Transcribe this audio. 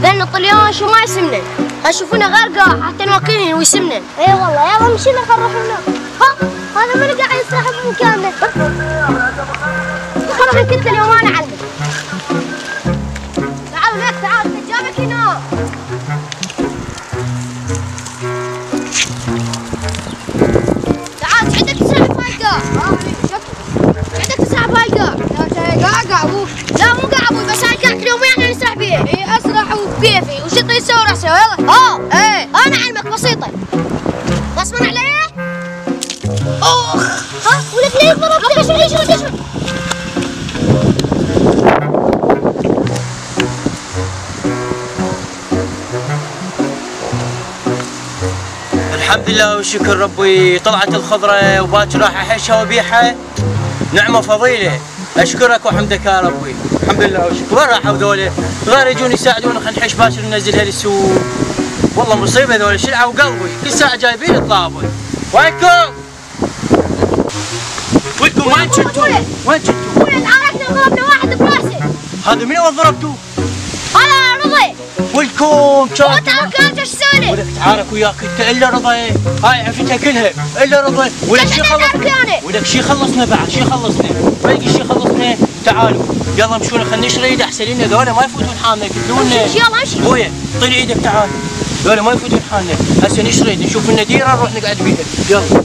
ذن الطليان شو ما يسمنن اشوفنا غرقة حتى نوكلهن ويسمنن إي والله يلا مشينا نروح هناك ها هذا من قاعد يسرح بمكاننا خلاص كنت اليوم أنا أعلمك. تعال لك تعال جابك هنا. اسرح وبكيفي وش تريد تسوي راسي يلا. آه إيه. أنا أعلمك بسيطة. غصبا علي؟ اخ ها؟ ولك ليه ضربت؟ ليش ليش ليش الحمد لله وشكر ربي. طلعت الخضرة وباكر راح أحشها وأبيعها. نعمة فضيلة. أشكرك وحمدك يا ربي. الحمد لله وشكر وين راحوا ذولا غير يجون يساعدونا خلينا نحش باكر ننزلها للسوق والله مصيبة ذولا شلعوا قلبي. كل ساعة جايبين يطلبون وينكم؟ وينكم؟ وين كنتوا؟ وين؟ كنتوا؟ وين؟ عرفنا ضربنا واحد براسه هذا من وين ضربتوه؟ أنا رضي. وينكم؟ كان وانت كنت إيش تسوي؟ ولك تعارك وياك أنت إلا رضا هاي عفتها كلها. إلا رضا ولك شي عشان خلص أعرف يعني. ولك شي خلصنا بعد شي خلصنا باقي شي خلصنا تعالوا. يلا مشونا خلينا نشري أحسن. لنا ذولا ما يفوتون حالنا امشي أبويا طلع إيدك تعال ذولا ما يفوتون حالنا. هسه نشري نشوف لنا ديره نروح نقعد بيها. يلا.